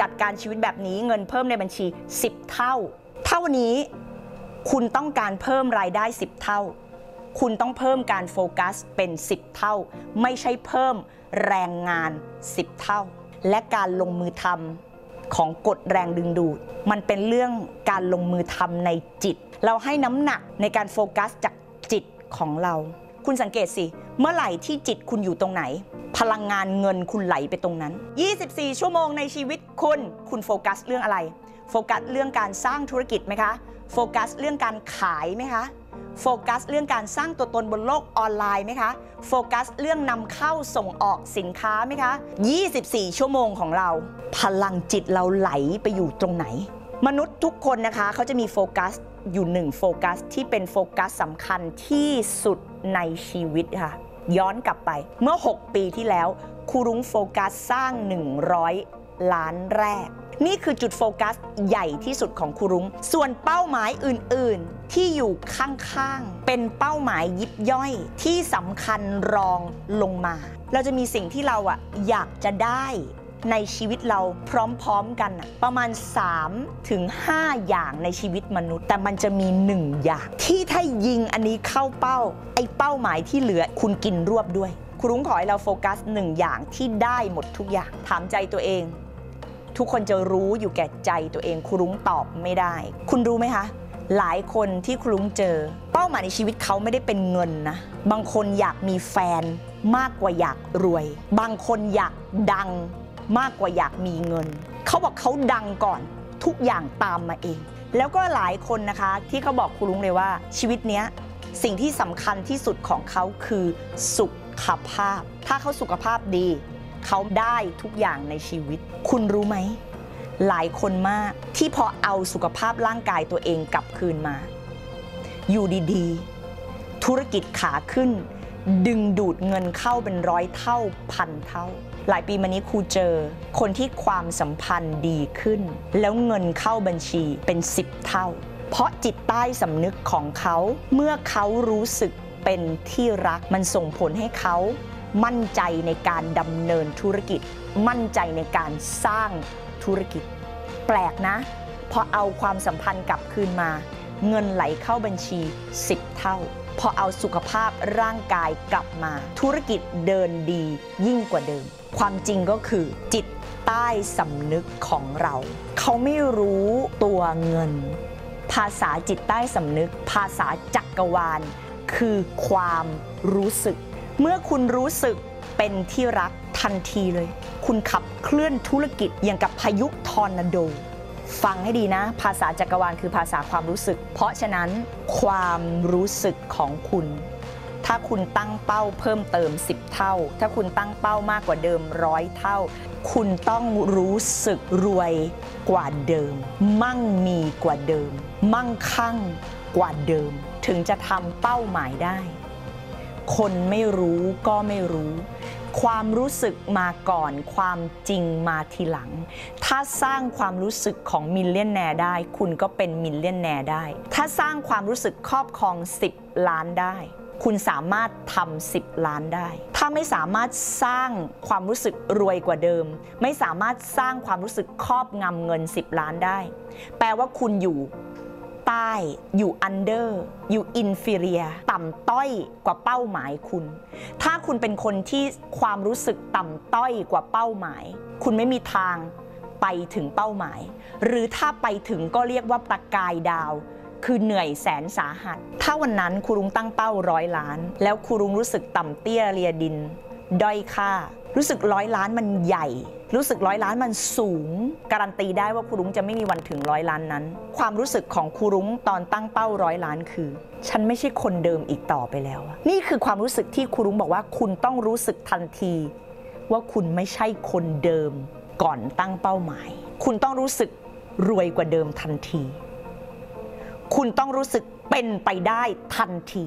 จัดการชีวิตแบบนี้เงินเพิ่มในบัญชี 10 เท่าถ้าวันนี้คุณต้องการเพิ่มรายได้ 10 เท่า คุณต้องเพิ่มการโฟกัสเป็น 10 เท่า ไม่ใช่เพิ่มแรงงาน 10 เท่า และการลงมือทำของกฎแรงดึงดูด มันเป็นเรื่องการลงมือทำในจิต เราให้น้ำหนักในการโฟกัสจากจิตของเรา คุณสังเกตสิ เมื่อไหร่ที่จิตคุณอยู่ตรงไหน พลังงานเงินคุณไหลไปตรงนั้น 24 ชั่วโมงในชีวิตคุณ คุณโฟกัสเรื่องอะไร โฟกัสเรื่องการสร้างธุรกิจไหมคะ โฟกัสเรื่องการขายไหมคะ โฟกัสเรื่องการสร้างตัวตนบนโลกออนไลน์ไหมคะ โฟกัสเรื่องนำเข้าส่งออกสินค้าไหมคะ 24 ชั่วโมงของเรา พลังจิตเราไหลไปอยู่ตรงไหน มนุษย์ทุกคนนะคะเขาจะมีโฟกัสอยู่หนึ่งโฟกัสที่เป็นโฟกัสสำคัญที่สุดในชีวิตค่ะ ย้อนกลับไปเมื่อ 6 ปีที่แล้วครูรุ้งโฟกัสสร้าง 100 ล้านแรก นี่คือจุดโฟกัสใหญ่ที่สุดของครูรุ้ง ส่วนเป้าหมายอื่น ๆ ที่อยู่ข้าง ๆ เป็นเป้าหมายยิบย่อยที่สำคัญรองลงมา เราจะมีสิ่งที่เราอะอยากจะได้ ในชีวิตเราพร้อมๆกันประมาณ 3 ถึง 5 อย่างในชีวิตมนุษย์ แต่มันจะมี 1 อย่าง ที่ถ้ายิงอันนี้เข้าเป้า ไอ้เป้าหมายที่เหลือคุณกินรวบด้วยครุ้งขอให้เราโฟกัสหนึ่งอย่างที่ได้หมดทุกอย่างถามใจตัวเอง ทุกคนจะรู้อยู่แก่ใจตัวเองครุ้งตอบไม่ได้ คุณรู้ไหมคะ หลายคนที่ครุ้งเจอ เป้าหมายในชีวิตเขาไม่ได้เป็นเงินนะ บางคนอยากมีแฟนมากกว่าอยากรวย บางคนอยากดัง มากกว่าอยากมีเงิน เขาบอกเขาดังก่อนทุกอย่างตามมาเอง แล้วก็หลายคนนะคะที่เขาบอกครูรุ้งเลยว่า ชีวิตเนี้ยสิ่งที่สำคัญที่สุดของเขาคือสุขภาพ ถ้าเขาสุขภาพดี เขาได้ทุกอย่างในชีวิต คุณรู้ไหม หลายคนมากที่พอเอาสุขภาพร่างกายตัวเองกลับคืนมา อยู่ดีๆ ธุรกิจขาขึ้น ดึงดูดเงินเข้าเป็นร้อยเท่าพันเท่า หลายปีมานี้ครูเจอ คนที่ความสัมพันธ์ดีขึ้น แล้วเงินเข้าบัญชีเป็น 10 เท่า เพราะจิตใต้สำนึกของเขาเมื่อเขารู้สึกเป็นที่รักมันส่งผลให้เขา มั่นใจในการดำเนินธุรกิจ มั่นใจในการสร้างธุรกิจ แปลกนะพอเอาความสัมพันธ์กลับคืนมา เงินไหลเข้าบัญชี 10 เท่า พอเอาสุขภาพร่างกายกลับมา ธุรกิจเดินดียิ่งกว่าเดิม ความจริงก็คือจิตใต้สำนึกของเรา เขาไม่รู้ตัวเงิน ภาษาจิตใต้สำนึก ภาษาจักรวาล คือความรู้สึก เมื่อคุณรู้สึกเป็นที่รักทันทีเลย คุณขับเคลื่อนธุรกิจอย่างกับพายุทอร์นาโด ฟังให้ดีนะ ภาษาจักรวาลคือภาษาความรู้สึก เพราะฉะนั้นความรู้สึกของคุณ ถ้าคุณตั้งเป้าเพิ่มเติม 10 เท่า ถ้าคุณตั้งเป้ามากกว่าเดิมร้อยเท่า คุณต้องรู้สึกรวยกว่าเดิม มั่งมีกว่าเดิม มั่งคั่งกว่าเดิม ถึงจะทำเป้าหมายได้ คนไม่รู้ก็ไม่รู้ ความรู้สึกมาก่อน ความจริงมาทีหลัง ถ้าสร้างความรู้สึกของ millionaire ได้ คุณก็เป็น millionaire ได้ ถ้าสร้างความรู้สึกครอบครอง 10 ล้านได้ คุณสามารถทำ10 ล้านได้ ถ้าไม่สามารถสร้างความรู้สึกรวยกว่าเดิม ไม่สามารถสร้างความรู้สึกครอบงำเงิน 10 ล้านได้ แปลว่าคุณอยู่ ใต้อยู่ under อยู่ inferior ต่ำต้อยกว่าเป้าหมายคุณ ถ้าคุณเป็นคนที่ความรู้สึกต่ำต้อยกว่าเป้าหมาย คุณไม่มีทางไปถึงเป้าหมาย หรือถ้าไปถึงก็เรียกว่าประกายดาว คือเหนื่อยแสนสาหัส ถ้าวันนั้นครูรุงตั้งเป้าร้อยล้าน แล้วครูรุงรู้สึกต่ำเตี้ยเรียดิน ด้อยค่า รู้สึกร้อยล้านมันใหญ่ รู้สึกร้อยล้านมันสูง การันตีได้ว่าครูรุ้งจะไม่มีวันถึงร้อยล้านนั้น ความรู้สึกของครูรุ้งตอนตั้งเป้าร้อยล้านคือ ฉันไม่ใช่คนเดิมอีกต่อไปแล้ว นี่คือความรู้สึกที่ครูรุ้งบอกว่าคุณต้องรู้สึกทันที ว่าคุณไม่ใช่คนเดิมก่อนตั้งเป้าหมาย คุณต้องรู้สึกรวยกว่าเดิมทันที คุณต้องรู้สึกเป็นไปได้ทันที